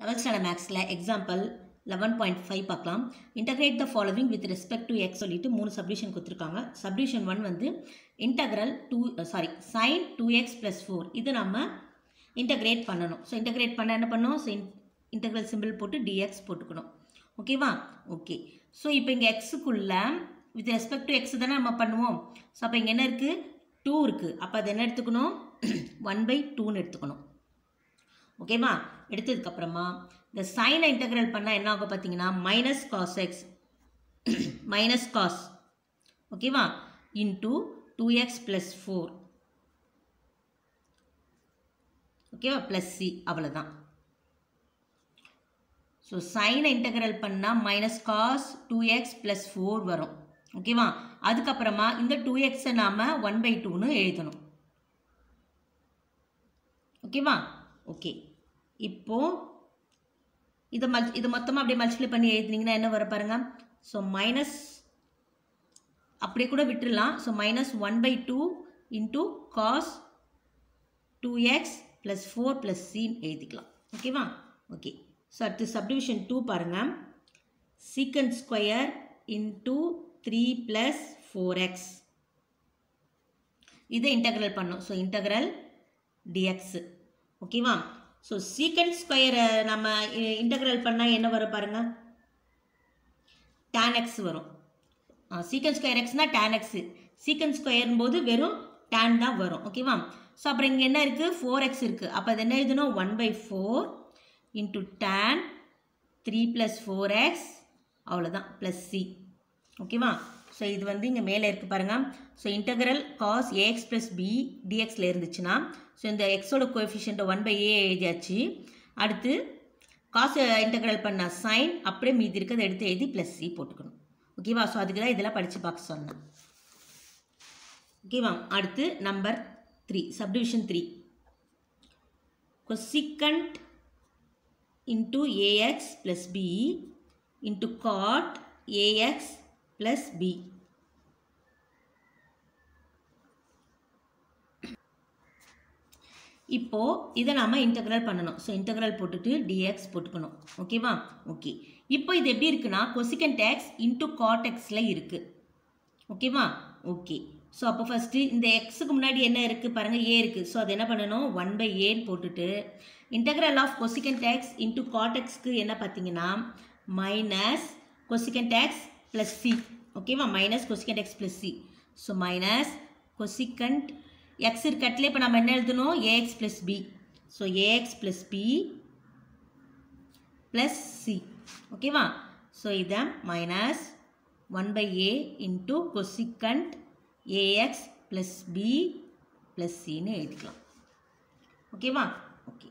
Eleventh standard மேக்ஸில் example eleven point five பார்க்கலாம். Integrate the following with respect to x சொல்லிட்டு மூணு subdivision கொடுத்துருக்காங்க. சப்டிஷன் ஒன் வந்து integral two sorry sine two x plus four இது நம்ம இன்டகிரேட் பண்ணணும். ஸோ இன்டகிரேட் பண்ண என்ன பண்ணணும் ஸோ இன்டகிரல் சிம்பிள் போட்டு டிஎக்ஸ் போட்டுக்கணும். ஓகேவா ஓகே ஸோ இப்போ இங்கே எக்ஸுக்குள்ள வித் ரெஸ்பெக்ட் டு எக்ஸ் தானே நம்ம பண்ணுவோம். ஸோ அப்போ இங்கே என்ன இருக்குது டூ இருக்குது அப்போ அது என்ன எடுத்துக்கணும்? ஒன் பை டூன்னு எடுத்துக்கணும். ஓகேவா எடுத்ததுக்கப்புறமா இந்த சைனை இன்டகிரல் பண்ணால் என்ன ஆகும் பார்த்தீங்கன்னா minus cos x minus cos ஓகேவா into two x plus four ஓகேவா ப்ளஸ் சி அவ்வளோதான் ஸோ சைனை இன்டகிரல் பண்ணால் minus cos two x plus four வரும். ஓகேவா அதுக்கப்புறமா இந்த டூ எக்ஸை நாம் ஒன் பை டூன்னு எழுதணும். ஓகேவா ஓகே இப்போது இதை மல் இதை மொத்தமாக அப்படியே மல்டிப்ளை பண்ணி எழுதினீங்கன்னா என்ன வர பாருங்க? ஸோ மைனஸ் அப்படியே கூட விட்டுடலாம் so minus one by two into cos two x plus four plus சின்னு எழுதிக்கலாம். ஓகேவா ஓகே ஸோ அடுத்து சப்டிவிஷன் டூ பாருங்கள் secant square into three plus four x இதை இன்டகிரல் பண்ணும். ஸோ இன்டகிரல் டிஎக்ஸு ஓகேவா ஸோ சீக்கண்ட் ஸ்கொயரை நம்ம இன்டகிரல் பண்ணால் என்ன வரும் பாருங்கள் டேன் எக்ஸ் வரும். சீக்கண்ட் ஸ்கொயர் எக்ஸ்னால் டேன் எக்ஸு சீக்கண்ட் ஸ்கொயர்னும் போது வெறும் டேன் தான் வரும். ஓகேவா ஸோ அப்புறம் இங்கே என்ன இருக்குது ஃபோர் எக்ஸ் இருக்குது அப்போ அது என்ன எழுதணும்? One by four into tan three plus four x அவ்வளோதான் ப்ளஸ் சி ஓகேவா ஸோ இது வந்து இங்கே மேலே இருக்குது பாருங்கள் so integral cos a x plus b டிஎக்ஸில் இருந்துச்சுன்னா ஸோ இந்த எக்ஸோட கோஎஃபிஷியண்ட்டை ஒன் பை ஏ எழுதியாச்சு. அடுத்து காசு இன்டகிரல் பண்ண சைன் அப்படியே மீதி இருக்கிறத எடுத்து எழுதி ப்ளஸ் சி போட்டுக்கணும். ஓகேவா ஸோ அதுக்கு தான் இதெல்லாம் படித்து பார்க்க சொன்னேன். ஓகேவா அடுத்து number three subdivision three cosecant into a x plus b into cot a x plus b இப்போது இதை நாம் இன்டகிரல் பண்ணணும். ஸோ இன்டகிரல் போட்டுட்டு டிஎக்ஸ் போட்டுக்கணும். ஓகேவா ஓகே இப்போ இது எப்படி இருக்குன்னா கொசிகன் டேக்ஸ் இன்ட்டு காட்டெக்ஸில் இருக்குது ஓகேவா ஓகே ஸோ அப்போ ஃபஸ்ட்டு இந்த எக்ஸுக்கு முன்னாடி என்ன இருக்குது பாருங்கள் ஏ இருக்குது ஸோ அது என்ன பண்ணணும்? ஒன் பை ஏன்னு போட்டுட்டு integral of cosec ax into காட்டெக்ஸ்க்கு என்ன பார்த்தீங்கன்னா minus cosec ax plus c ஓகேவா minus cosecant x plus c so minus cosecant x இருக்கட்டில் இப்போ நம்ம என்ன எழுதணும்? A x plus b so a x plus b plus c ஓகேவா ஸோ இதை minus one by a into cosecant a x plus b plus சின்னு எழுதிக்கலாம். ஓகேவா okay